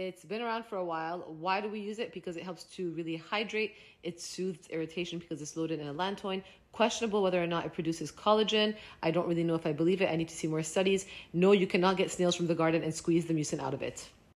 It's been around for a while. Why do we use it? Because it helps to really hydrate. It soothes irritation because it's loaded in allantoin. Questionable whether or not it produces collagen. I don't really know if I believe it. I need to see more studies. No, you cannot get snails from the garden and squeeze the mucin out of it.